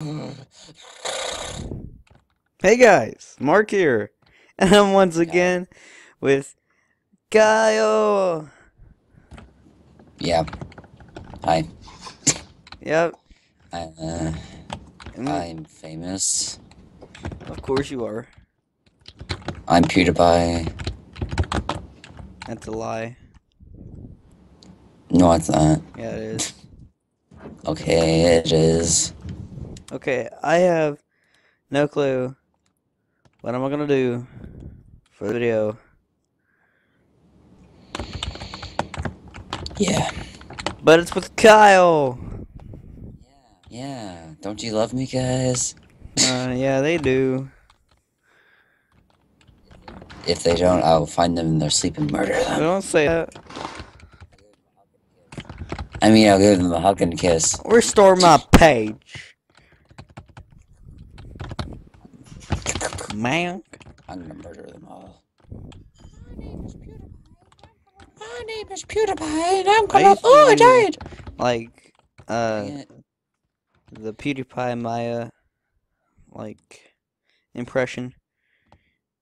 Hey guys, Mark here, and I'm once again with Kyle. Yeah. Hi. Yep, Uh, I'm famous. of course you are. I'm PewDiePie. That's a lie. No, it's not. Yeah, it is. Okay, it is. Okay, I have no clue what am I gonna do for the video, Yeah. but it's with Kyle. Yeah. yeah. Don't you love me, guys? Uh, yeah, they do. If they don't, I'll find them in their sleep and murder them. don't say that. I mean, I'll give them a hug and kiss. Restore my page, man. I'm gonna murder them all. My name is PewDiePie, and I'm I used to Oh, I died! Like, uh. The PewDiePie Maya like impression,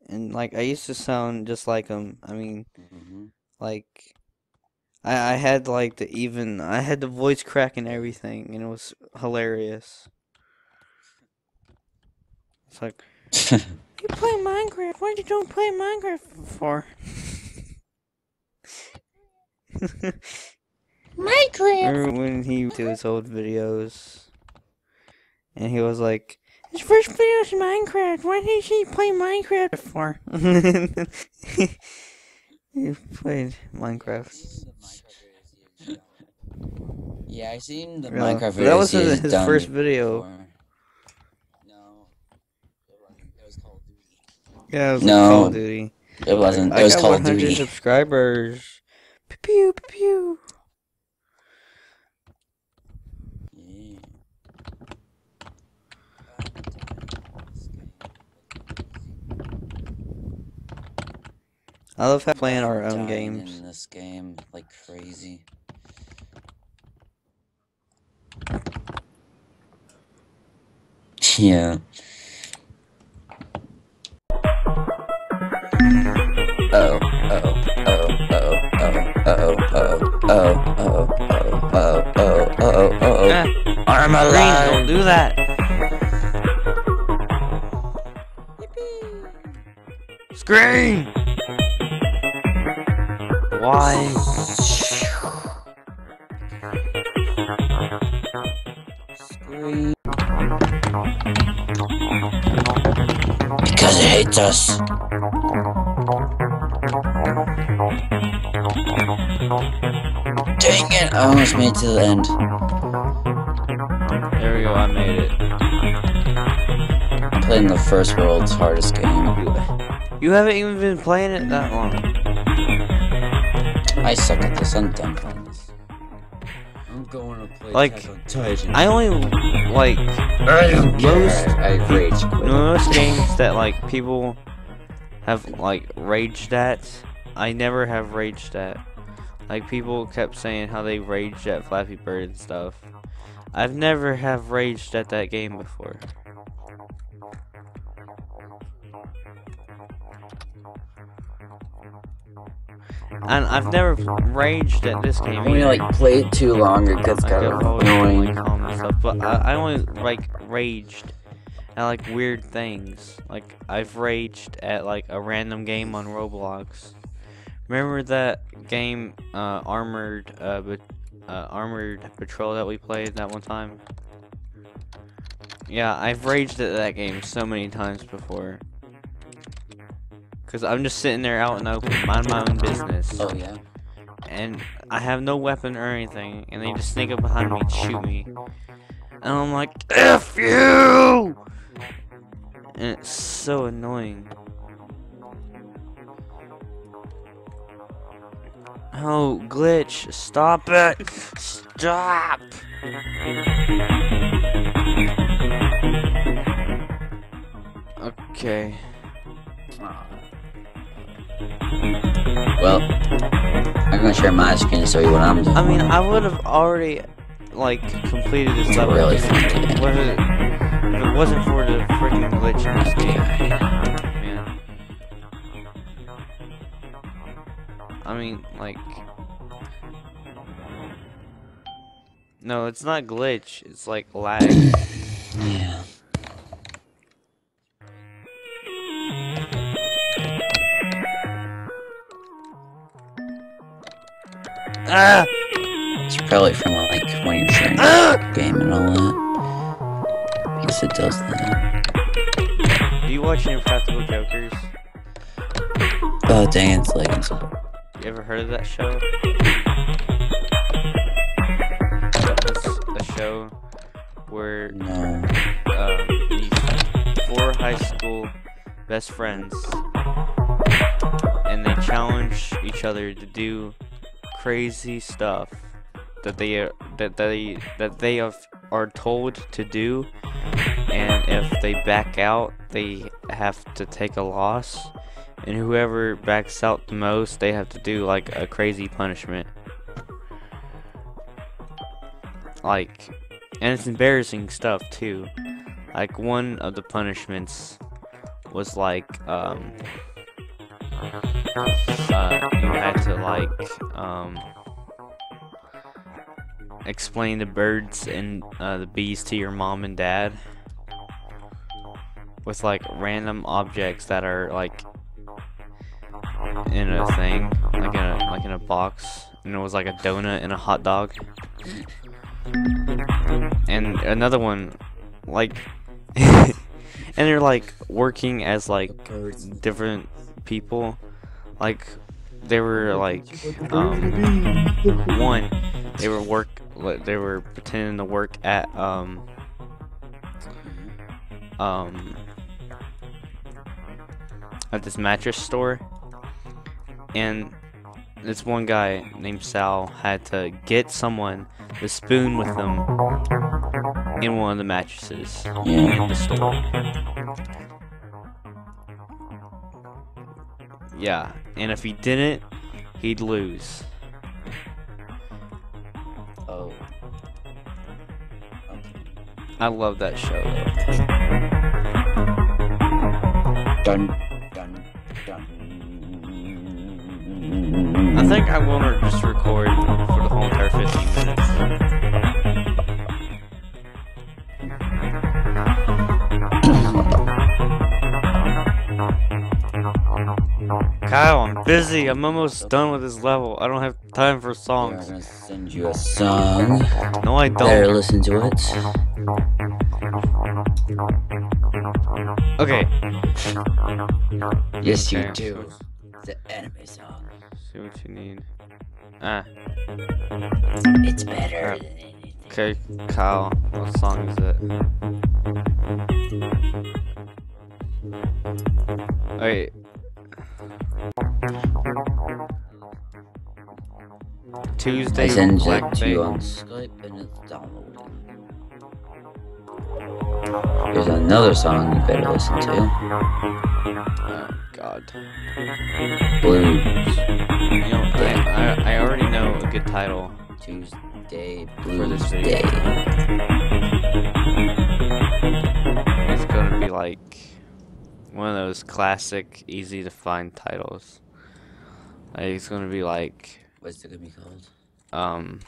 and like I used to sound just like him. I mean, Mhm. like I I had like the even I had the voice crack and everything, and it was hilarious. It's like you play Minecraft. Why you don't play Minecraft for? Minecraft! Remember when he did his old videos, and he was like, "His first video is Minecraft. Why did he play Minecraft for?" he played Minecraft. Yeah, I seen the Yeah, Minecraft but videos. that was he his, his first video. before. No, it wasn't. It was Call of Duty. Yeah, it was No. like Call of Duty. It wasn't. I It was got Call of 100 Duty. subscribers. Pew pew pew. pew. Yeah. I love how playing our own games. in this game like crazy. Yeah. Oh, oh, oh, oh, oh, oh, oh, oh, oh, oh, I'm Green, alive! don't do that. Scream! Why? Scream. Because it hates us. Dang it! I almost made it to the end. There we go, I made it. I'm playing the first world's hardest game. You haven't even been playing it that long. I suck at this. I'm done playing this. I'm going to play Like, Titan. I only like most- I rage quit. most games that like people have like raged at. I never have raged at. Like people kept saying how they raged at Flappy Bird and stuff. I've never have raged at that game before. And I've never raged at this game. When you either. like play it too long, it gets kind of annoying. like, calm and stuff, but I, I only like raged at like weird things. Like I've raged at like a random game on Roblox. Remember that game, uh, armored, uh, uh, armored patrol that we played that one time? Yeah, I've raged at that game so many times before. Cause I'm just sitting there out in the open, mind my own business Oh yeah. and I have no weapon or anything, and they just sneak up behind me and shoot me. And I'm like, F you! And it's so annoying. Oh, glitch, stop it! Stop! Okay. Well, I'm gonna share my screen to show you what I'm doing. I mean, I would have already, like, completed this It's level. really fun game. What is it? If it wasn't for the freaking glitch in this game, I mean, like. No, it's not glitch. It's like lag. Yeah. ah! It's probably from like when you're sharing the game and all that. Because it does that. Do you watch Impractical Jokers? Oh dang, it's lagging so bad. You ever heard of that show? It's a show where No. um, these four high school best friends and they challenge each other to do crazy stuff that they are, that they that they have, are told to do and if they back out they have to take a loss and whoever backs out the most they have to do like a crazy punishment. Like and it's embarrassing stuff too. Like one of the punishments was like um uh, you had to like um explain the birds and uh, the bees to your mom and dad with like random objects that are like in a thing like in a like in a box and it was like a donut and a hot dog. And another one like and they're like working as like different people. Like they were like um one they were work they were pretending to work at um um at this mattress store and this one guy named Sal had to get someone to spoon with them in one of the mattresses Yeah. in the store. Yeah, and if he didn't, he'd lose. Oh. I love that show though. Think I will just record for the whole entire 15 minutes. Kyle, I'm busy. I'm almost done with this level. I don't have time for songs. I'm gonna send you a song. No, I don't. Better listen to it. Okay. Yes, you do. The anime song. See what you need. Ah. It's better Crap. than anything. Okay, Kyle. What song is it? Wait. Tuesday. I send Black it to you on Skype and it's downloading. There's another song you better listen to. Oh God. Blues. You know, I, I I already know a good title. Tuesday For Blues this Day. It's gonna be like one of those classic, easy to find titles. Like it's gonna be like What's it gonna be called? um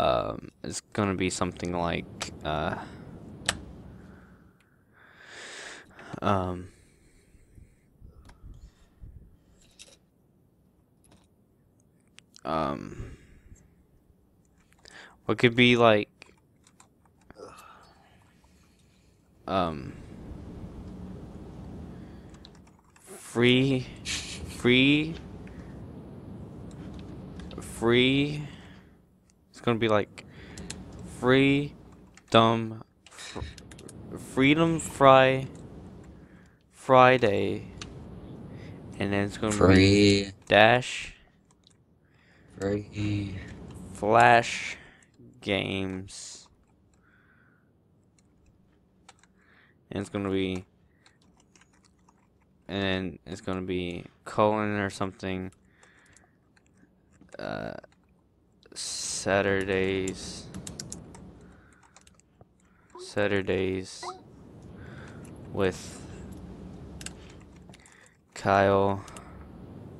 um it's gonna be something like uh um um what could be like um free free free. It's gonna be like free, dumb, fr- freedom fry, Friday, and then it's gonna be Free. dash Free. flash games, and it's gonna be, and it's gonna be colon or something. Uh, Saturdays. Saturdays with Kyle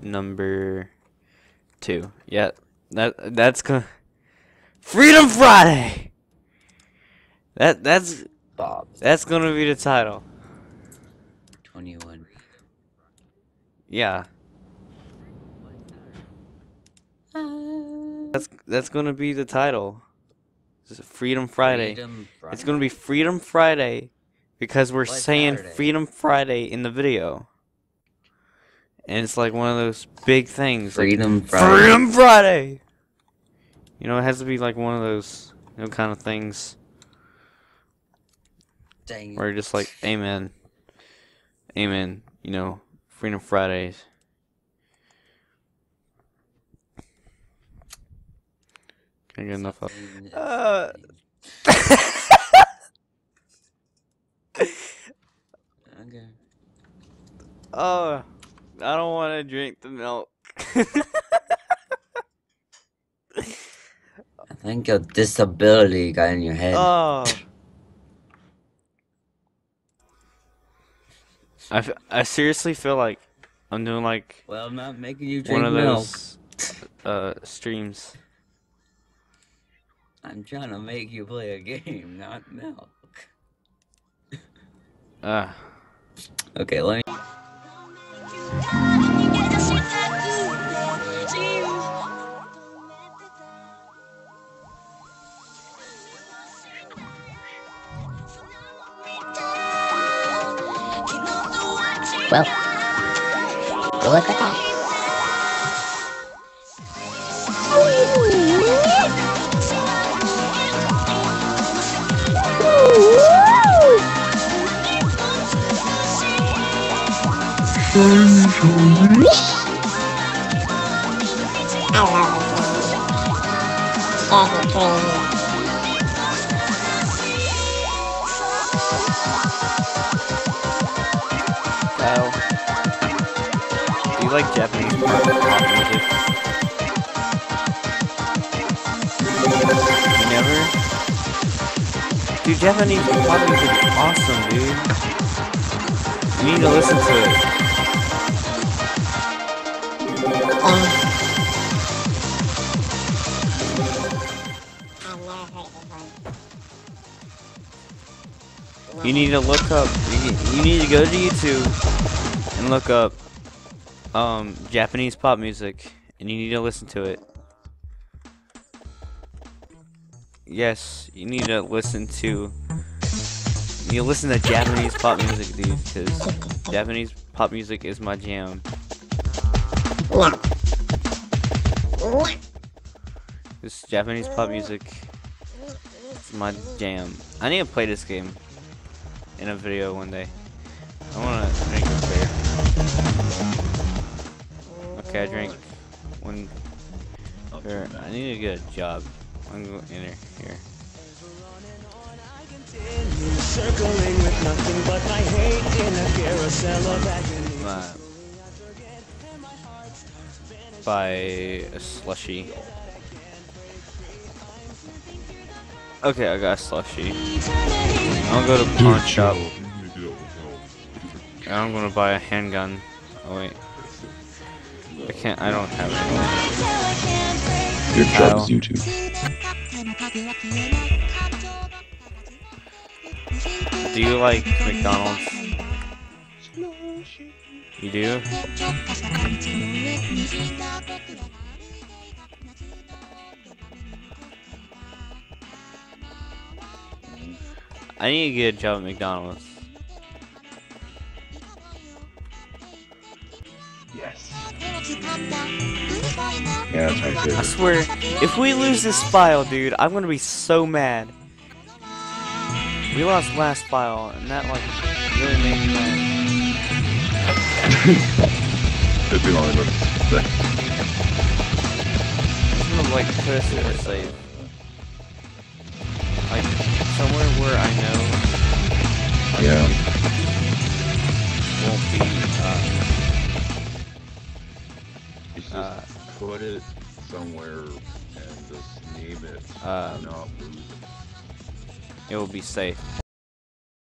number two. Yeah, that that's gonna Freedom Friday. That that's Bob. that's gonna be the title. 21. Yeah. That's that's gonna be the title. It's Freedom Friday. Freedom Friday. It's gonna be Freedom Friday because we're Why saying Saturday? Freedom Friday in the video. And it's like one of those big things. like, Freedom Friday. Freedom Friday! You know, it has to be like one of those you know, kind of things Dang. where you're just like, Amen. Amen. You know, Freedom Fridays. Get enough of Uh, Okay. Oh, I don't want to drink the milk. I think your disability got in your head. oh. I, f- I seriously feel like I'm doing like well, I'm not making you drink one of milk. those uh streams. I'm trying to make you play a game, not milk. Uh, Okay, let me. Well, look at that. I love you like Japanese pop music? You never? Dude, Japanese pop music is awesome, dude. You need to listen to it. Before. You need to look up. You need, to go to YouTube and look up um Japanese pop music, and you need to listen to it. Yes, you need to listen to. You listen to Japanese pop music, dude, because Japanese pop music is my jam. No. This Japanese pop music its my jam. I need to play this game in a video one day. I wanna drink a beer. Okay, I drank one. Here, I need to get a job. I'm going in here. here. Circling with nothing but my hate in a carousel of agony. Buy a slushy. Okay, I got a slushy. I'm gonna go to pawn shop. And I'm gonna buy a handgun. Oh wait. I can't, I don't have it. Your job is YouTube. Do you like McDonald's? You do? I need to get a job at McDonald's. Yes. Yeah, that's how you I swear, if we lose this file, dude, I'm gonna be so mad. We lost last file, and that like really made me mad. It'd be about I'm like put us in safe. Like somewhere where I know Yeah. won't be uh, You just Uh, put it somewhere and just name it. Um, not lose it. it will be safe.